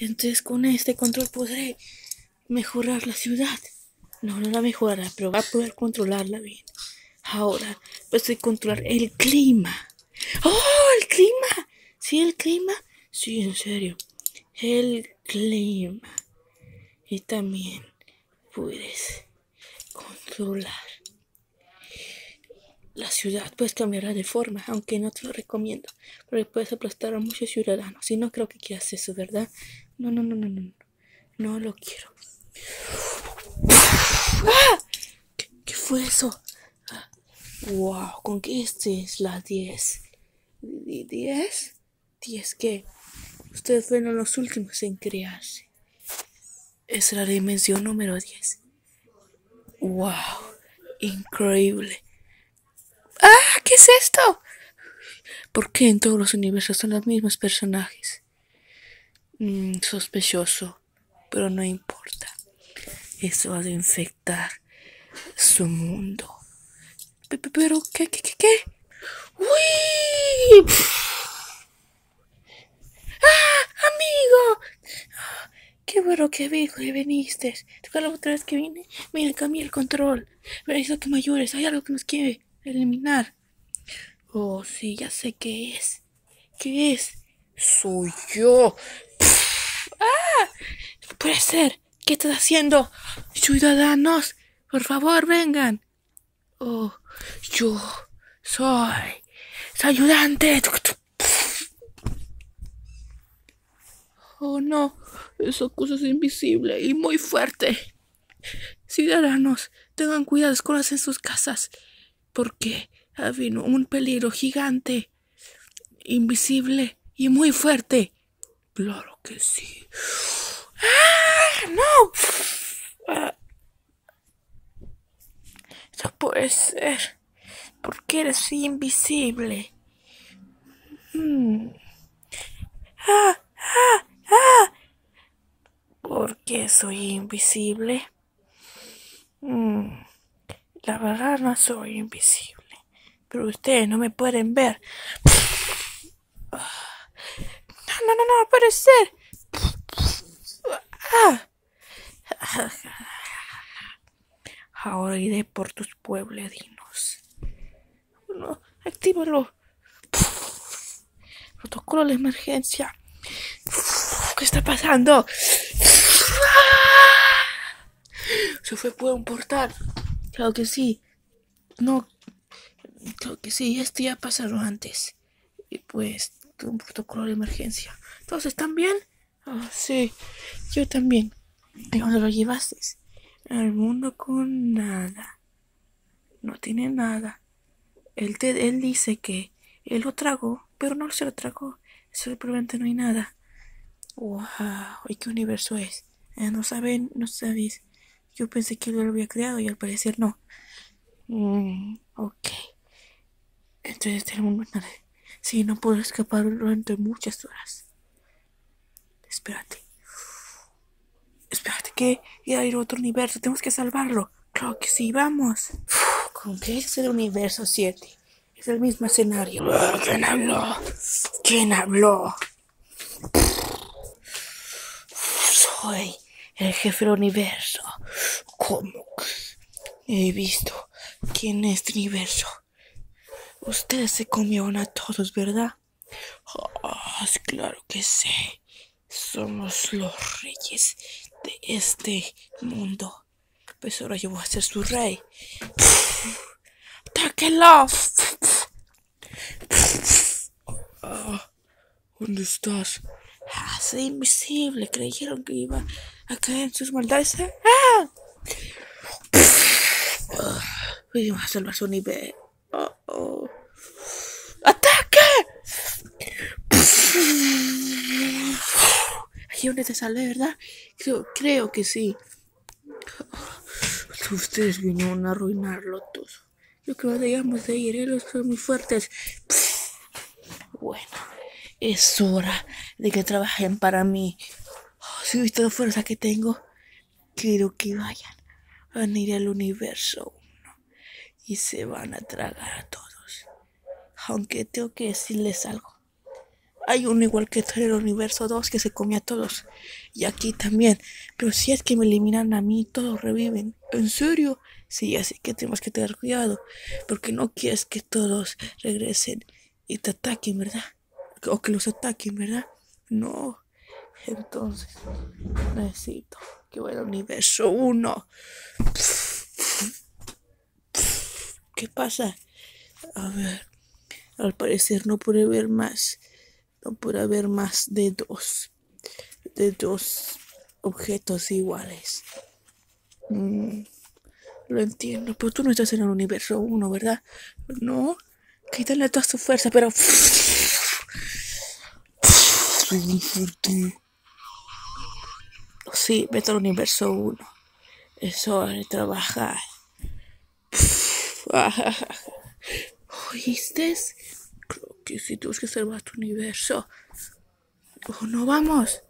Entonces con este control podré mejorar la ciudad. No, no la mejorará, pero va a poder controlarla bien. Ahora, pues controlar el clima. ¡Oh, el clima! ¿Sí, el clima? Sí, en serio. El clima. Y también puedes controlar la ciudad. Pues cambiará de forma, aunque no te lo recomiendo. Porque puedes aplastar a muchos ciudadanos. Y no creo que quieras eso, ¿verdad? No, no, no, no, no. No lo quiero. ¿Qué, fue eso? ¡Wow! ¿Con qué este es la 10? ¿10? ¿10 qué? Ustedes fueron los últimos en crearse. Es la dimensión número 10. ¡Wow! Increíble. ¡Ah! ¿Qué es esto? ¿Por qué en todos los universos son los mismos personajes? Mm, sospechoso, pero no importa. Eso ha de infectar su mundo. Pero, ¿qué, qué, qué, qué? ¡Uy! ¡Ah, amigo! ¡Qué bueno que vi que viniste! ¿Te la otra vez que vine? Mira, cambié el control. Hizo que me ayudes. Hay algo que nos quiere eliminar. Oh, sí, ya sé qué es. ¿Qué es? Soy yo. Puede ser. ¿Qué estás haciendo? Ciudadanos, por favor, vengan. Oh, yo soy su ayudante. Oh, no. Esa cosa es invisible y muy fuerte. Ciudadanos, tengan cuidado, escóndanse en sus casas. Porque ha habido un peligro gigante, invisible y muy fuerte. Claro que sí. ¡Ah! ¡No! No puede ser. ¿Por qué eres invisible? Hmm. ¡Ah! ¡Ah! ¡Ah! ¿Por qué soy invisible? Hmm. La verdad no soy invisible. Pero ustedes no me pueden ver. No, no, no, no puede ser. Ahora iré por tus puebladinos. No, actívalo. Protocolo de emergencia. ¿Qué está pasando? Se fue por un portal. Claro que sí. No. Claro que sí. Esto ya pasaron antes. Y pues, un protocolo de emergencia. ¿Todos están bien? Ah, sí. Yo también. ¿Y dónde lo llevaste? Al mundo con nada. No tiene nada. Él, él dice que él lo tragó, pero no se lo tragó. Simplemente no hay nada. Wow, ¿y qué universo es? Eh, no saben, no sabéis. Yo pensé que él lo había creado y al parecer no. Mm, ok. Entonces el mundo nada. Sí, no puedo escapar durante muchas horas. Espérate. Que ir a ir a otro universo. Tenemos que salvarlo. Claro que sí, vamos. ¿Con qué es el universo 7? Es el mismo escenario. ¿Quién habló? ¿Quién habló? Soy el jefe del universo. ¿Cómo? He visto quién es este universo. Ustedes se comieron a todos, ¿verdad? Oh, claro que sí. Somos los reyes de este mundo. Pues ahora yo voy a ser su rey. ¡Atáquenlo! Ah, ¿Dónde estás? Ah, soy invisible. Creyeron que iba a caer en sus maldades. ¡Ah! Vamos a salvar su nivel. Oh, oh. ¡Ataque! Aquí donde te ¿verdad? Creo, creo que sí. Ustedes vinieron a arruinarlo todo. Yo creo que debíamos de ir, ellos son muy fuertes. Bueno, es hora de que trabajen para mí. Si viste la fuerza que tengo, quiero que vayan. Van a ir al universo 1 y se van a tragar a todos. Aunque tengo que decirles algo. Hay uno igual que en el universo 2 que se comía a todos. Y aquí también. Pero si es que me eliminan a mí, todos reviven. ¿En serio? Sí, así que tenemos que tener cuidado. Porque no quieres que todos regresen y te ataquen, ¿verdad? O que los ataquen, ¿verdad? No. Entonces, necesito que vaya al universo 1. ¿Qué pasa? A ver, al parecer no puede ver más. No puede haber más de dos. De dos objetos iguales. Mm, lo entiendo, pero tú no estás en el universo 1, ¿verdad? No. Quítale toda su fuerza, pero... Sí, vete al universo 1. Es hora de trabajar. ¿Oíste? Si tú que salvar tu universo. ¿O no vamos?